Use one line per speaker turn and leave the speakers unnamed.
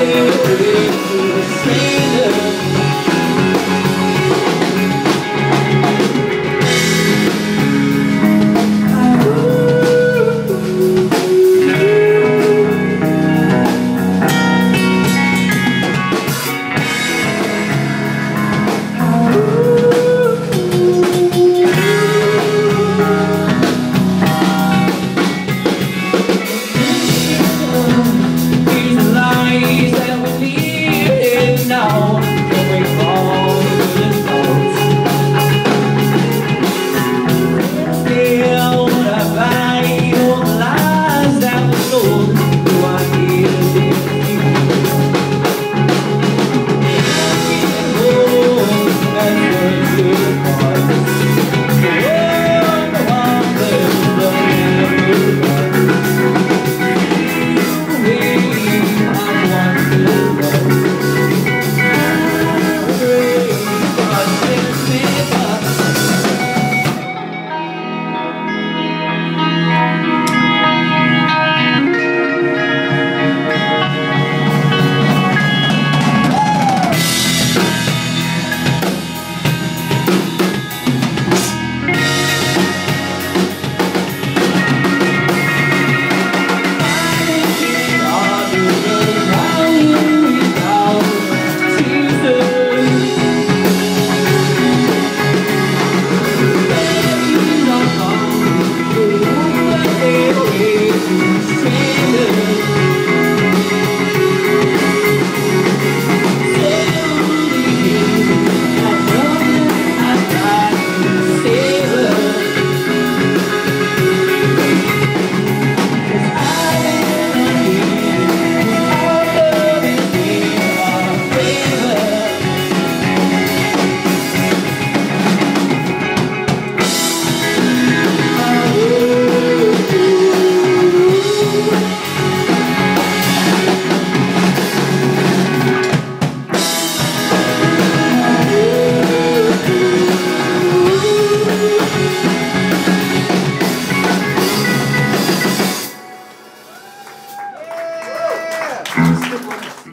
tenho peito sem